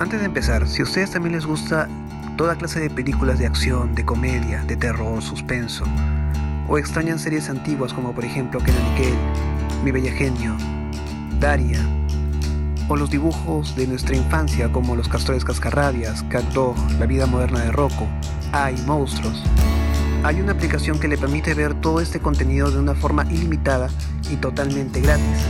Antes de empezar, si a ustedes también les gusta toda clase de películas de acción, de comedia, de terror, suspenso, o extrañan series antiguas como por ejemplo Kenan Kel, Mi Bella Genio, Daria, o los dibujos de nuestra infancia como Los Castores Cascarrabias, Cat La Vida Moderna de Rocco, Hay Monstruos. Hay una aplicación que le permite ver todo este contenido de una forma ilimitada y totalmente gratis.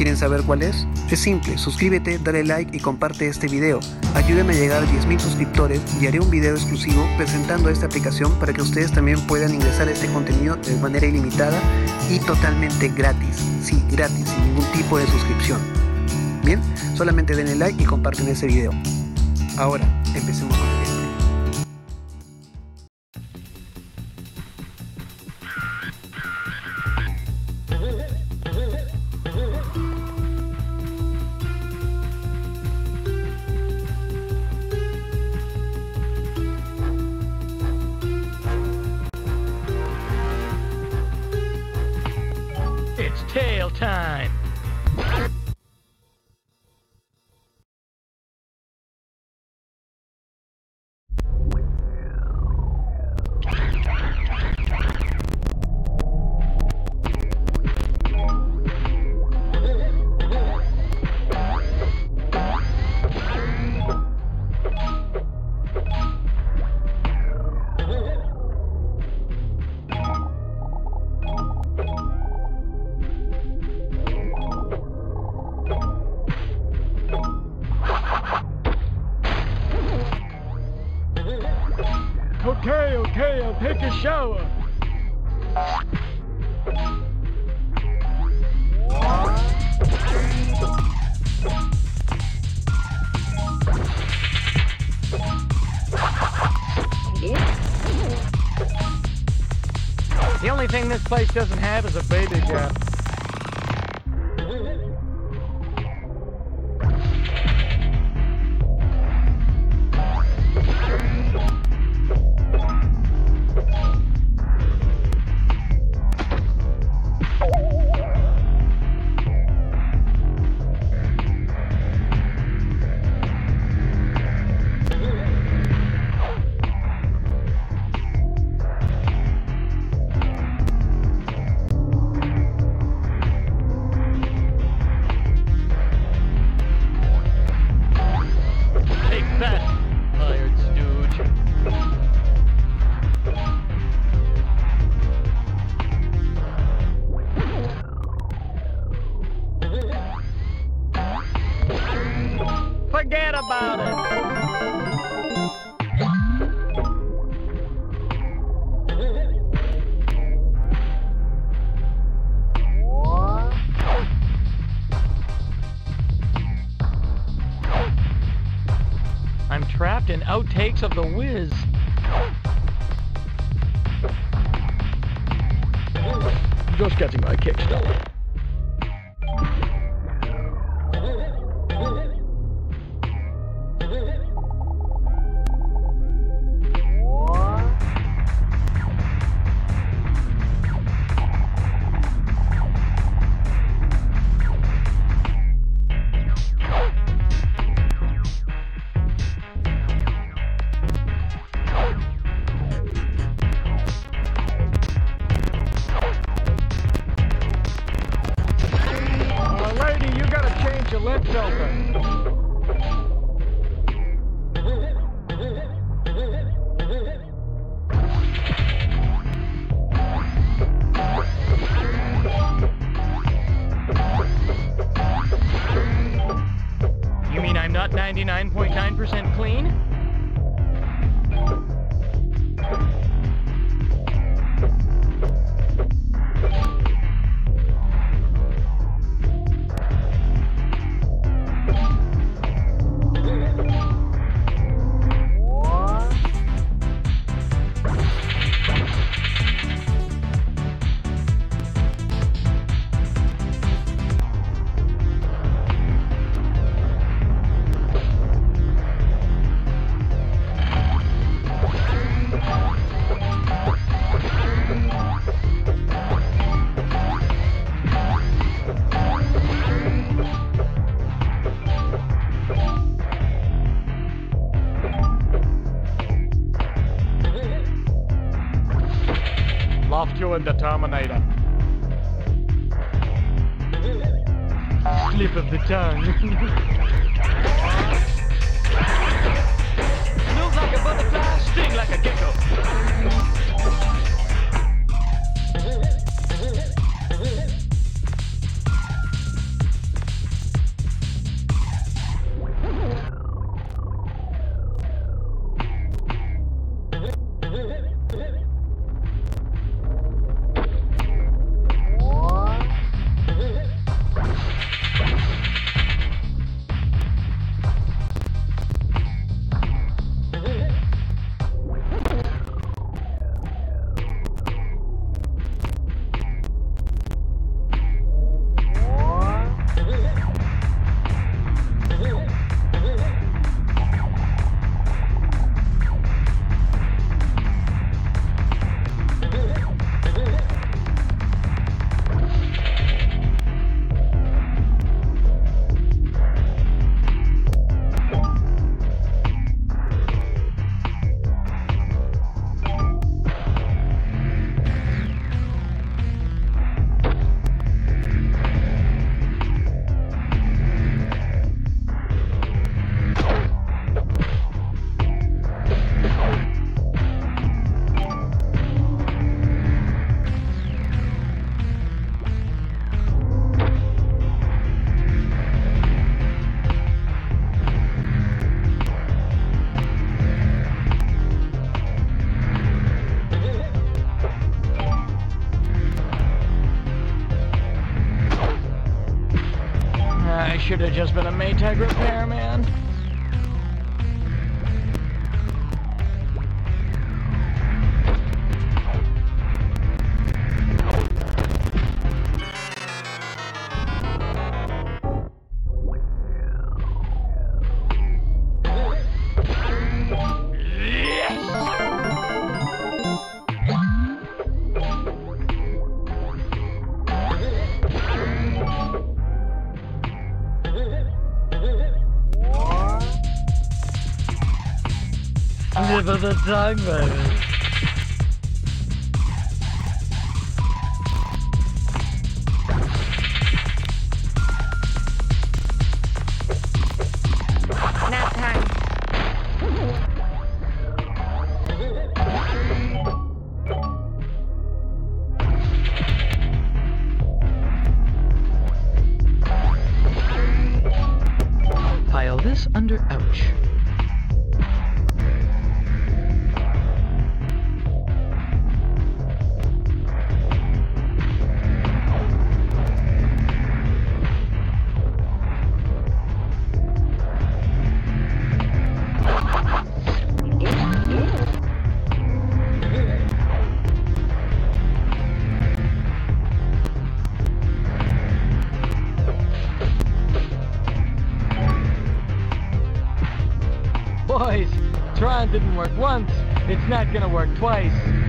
¿Quieren saber cuál es? Es simple, suscríbete, dale like y comparte este video. Ayúdame a llegar a 10.000 suscriptores y haré un video exclusivo presentando esta aplicación para que ustedes también puedan ingresar a este contenido de manera ilimitada y totalmente gratis. Sí, gratis, sin ningún tipo de suscripción. Bien, solamente denle like y comparten este video. Ahora, empecemos con el video. Place doesn't have is a baby gap. In of the whiz. Just getting my kick the Terminator. Slip of the tongue. have just been a Maytag repairman. The time, baby. Didn't work once. It's not gonna work twice.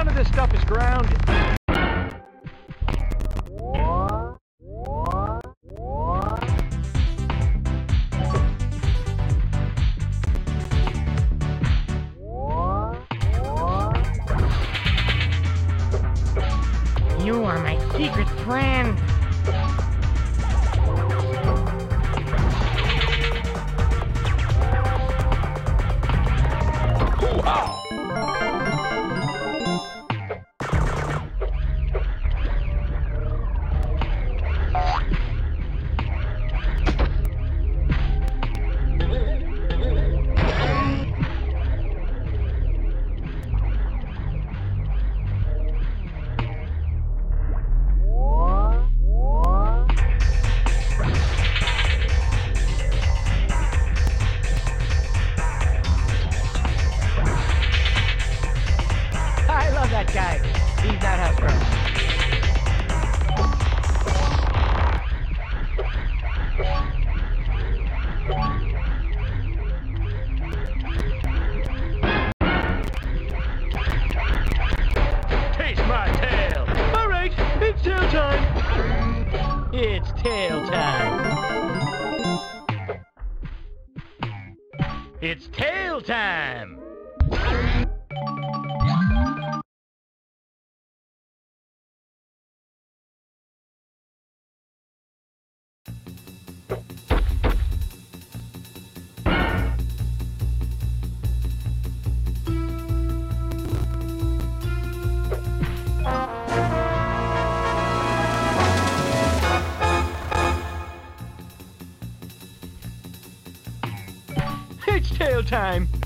None of this stuff is grounded. It's tail time. It's tail time. Tail time.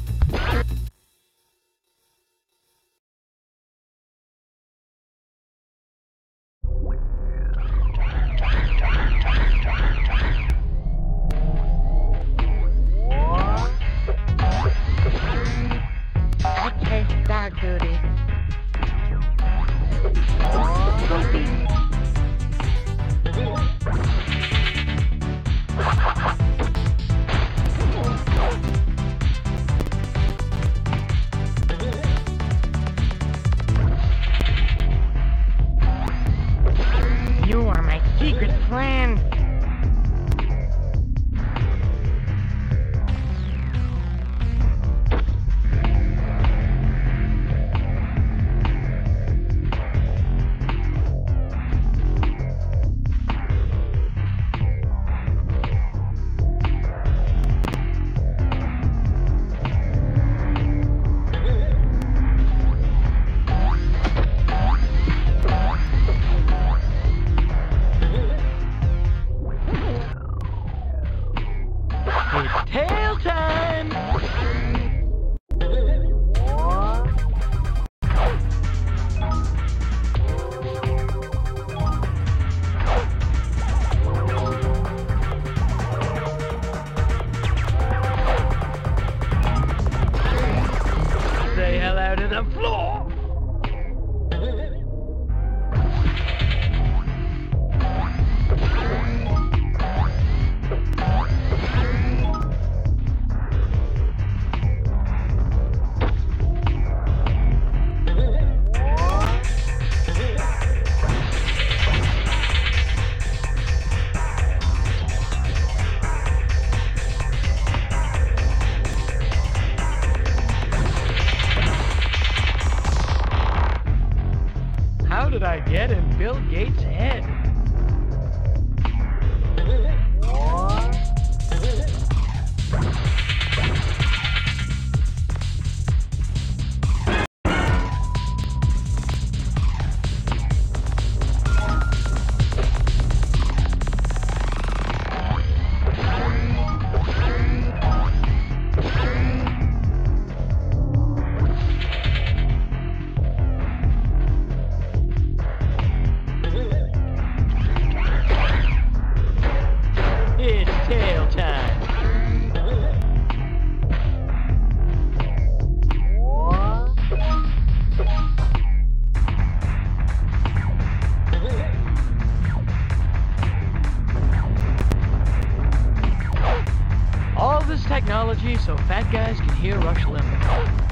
So fat guys can hear Rush Limbaugh.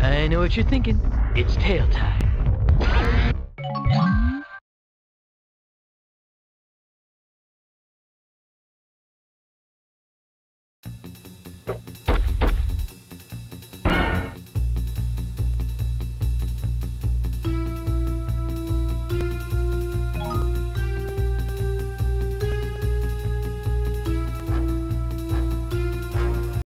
I know what you're thinking. It's tail time.